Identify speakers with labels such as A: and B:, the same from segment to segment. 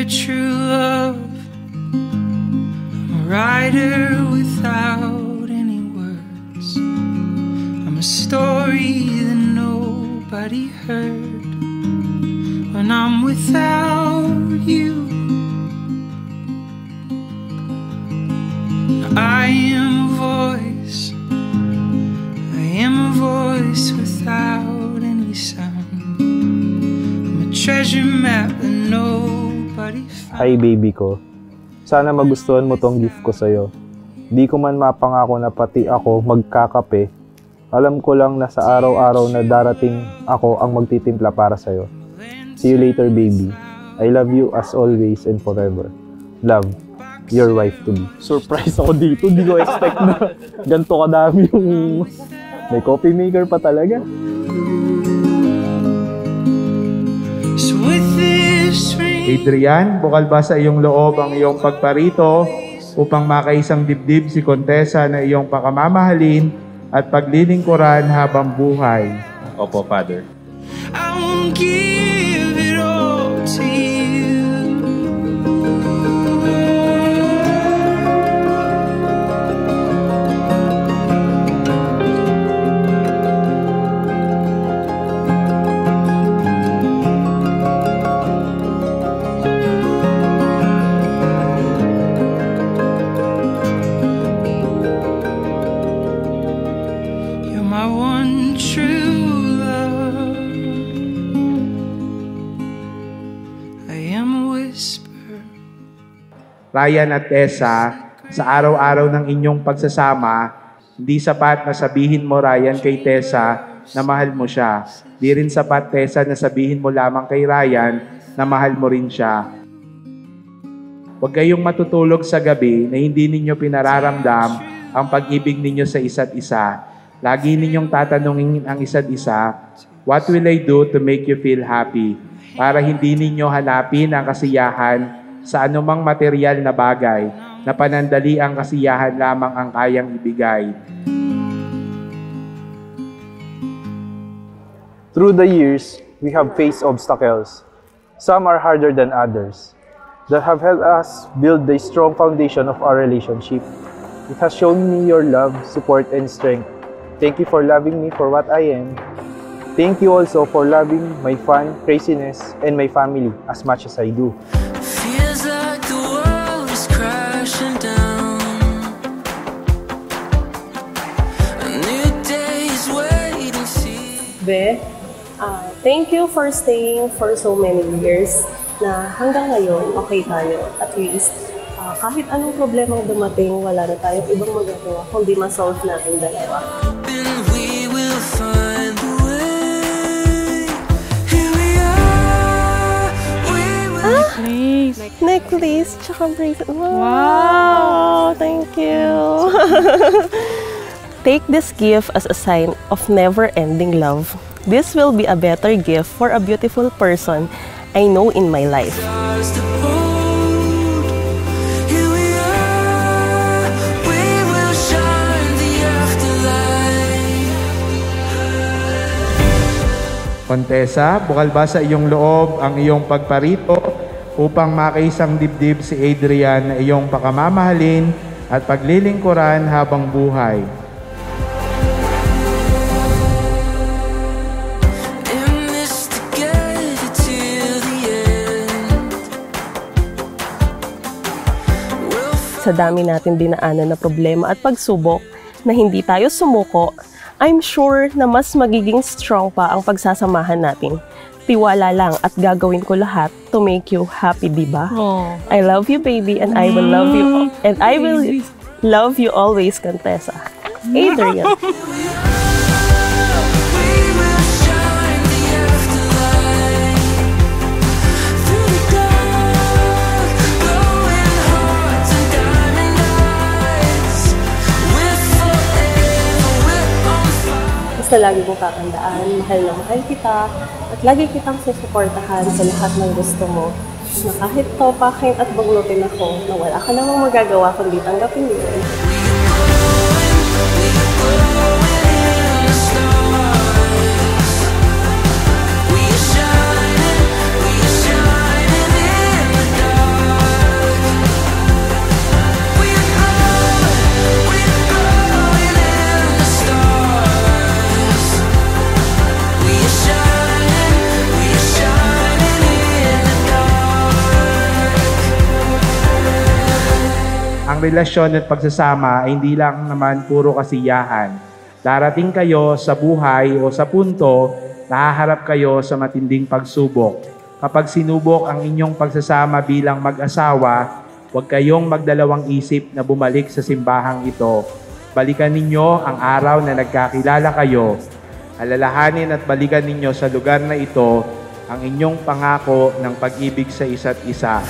A: your true love. I'm a writer without any words. I'm a story that nobody heard. When I'm without you, I am a voice. I am a voice without any sound. I'm a treasure map that found.
B: Hi baby ko. Sana magustuhan mo tong gift ko sa'yo. Di ko man mapangako na pati ako magkakape. Alam ko lang na sa araw-araw na darating ako ang magtitimpla para sa'yo. See you later baby. I love you as always and forever. Love, your wife to be. Surprise ako dito. Di ko expect na ganito kadami yung... May coffee maker pa talaga.
C: Adrian, bukal ba sa iyong loob ang iyong pagparito upang makaisang dibdib si Kontesa na iyong pakamamahalin at paglilingkuran habang buhay?
D: Opo, Father.
A: I won't give it all to you.
C: Ryan at Tessa, sa araw-araw ng inyong pagsasama, hindi sapat na sabihin mo, Ryan, kay Tessa na mahal mo siya. Di rin sapat, Tessa, na sabihin mo lamang kay Ryan na mahal mo rin siya. Huwag kayong matutulog sa gabi na hindi ninyo pinararamdam ang pag-ibig ninyo sa isa't isa. Lagi ninyong tatanungin ang isa't isa, What will I do to make you feel happy? Para hindi ninyo hanapin ang kasiyahan sa anumang material na bagay na panandali ang kasiyahan lamang ang kayang ibigay.
B: Through the years, we have faced obstacles. Some are harder than others that have helped us build the strong foundation of our relationship. It has shown me your love, support, and strength. Thank you for loving me for what I am. Thank you also for loving my fun, craziness, and my family as much as I do.
E: Be, ah, thank you for staying for so many years na hanggang ngayon, okay tayo. At least, ah, kahit anong problema ang dumating, wala na tayong ibang magagawa kundi ma-solve natin dalawa.
A: And we will find the way. Here we are. We will.
F: Please.
E: Necklace, tsaka bracelet. Wow! Thank you! Take this gift as a sign of never-ending love. This will be a better gift for a beautiful person I know in my life.
C: Kontesa, bukal ba sa iyong loob ang iyong pagparito upang makaisang dibdib si Adrian na iyong pakamamahalin at paglilingkuran habang buhay?
E: Sa dami natin dinaanan na problema at pagsubok na hindi tayo sumuko, I'm sure na mas magiging strong pa ang pagsasamahan natin. Tiwala lang at gagawin ko lahat to make you happy, di ba?
F: Oh.
E: I love you, baby, and I will love you, and I will love you always, Contessa. Adrian. Basta lagi kong tatandaan, mahal na mahal kita, at lagi kitang susuportahan sa lahat ng gusto mo. Na kahit topakin at baglutin ako, na wala ka namang magagawa kundi tanggapin yun.
C: Ang relasyon at pagsasama ay hindi lang naman puro kasiyahan. Darating kayo sa buhay o sa punto na haharap kayo sa matinding pagsubok. Kapag sinubok ang inyong pagsasama bilang mag-asawa, huwag kayong magdalawang isip na bumalik sa simbahang ito. Balikan ninyo ang araw na nagkakilala kayo. Alalahanin at balikan ninyo sa lugar na ito ang inyong pangako ng pag-ibig sa isa't isa.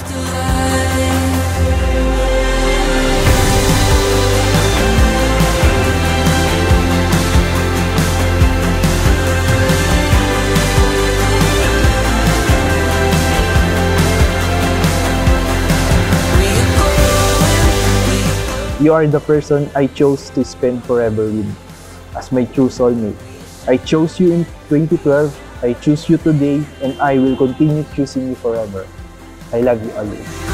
B: You are the person I chose to spend forever with as my true soulmate. I chose you in 2012, I choose you today, and I will continue choosing you forever. I love you always.